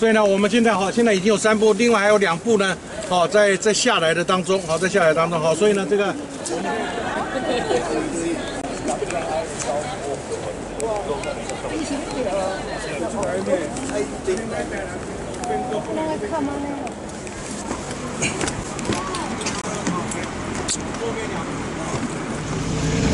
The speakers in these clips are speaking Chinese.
所以呢，我们现在哈，现在已经有三部，另外还有两部呢，哦，在在下来的当中，好，在下来当中，好，所以呢，这个。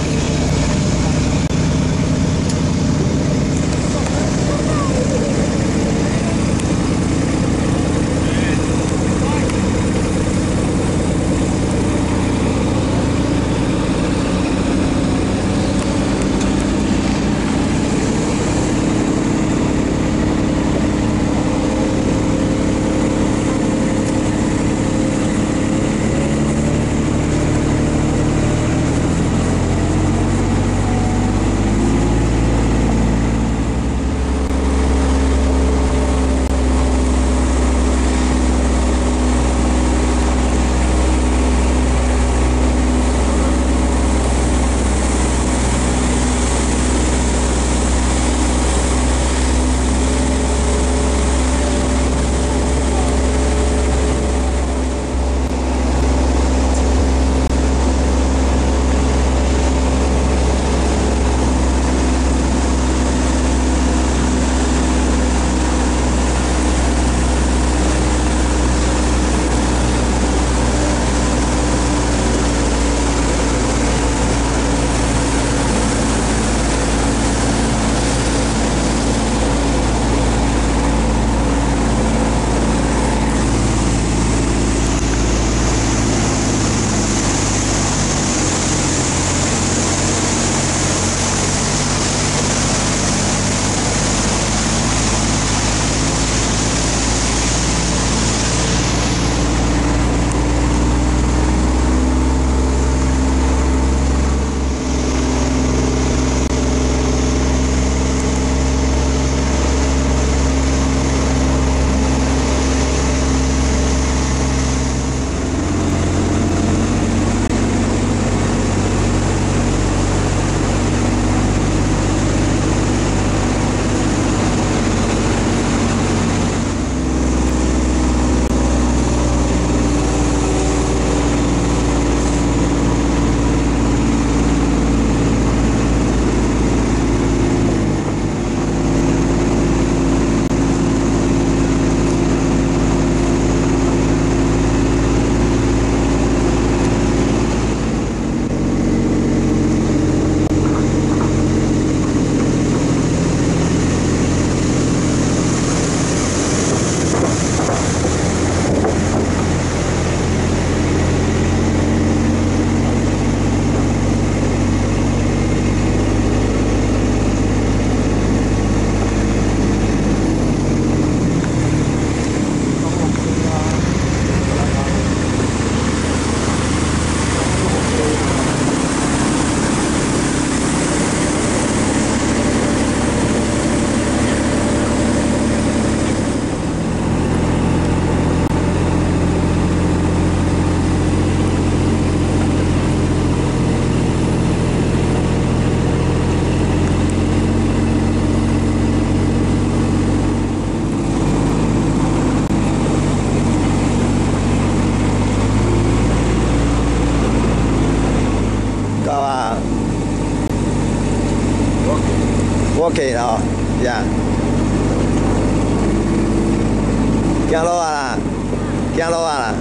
OK 啦，呀，行路啊啦，行路啊啦。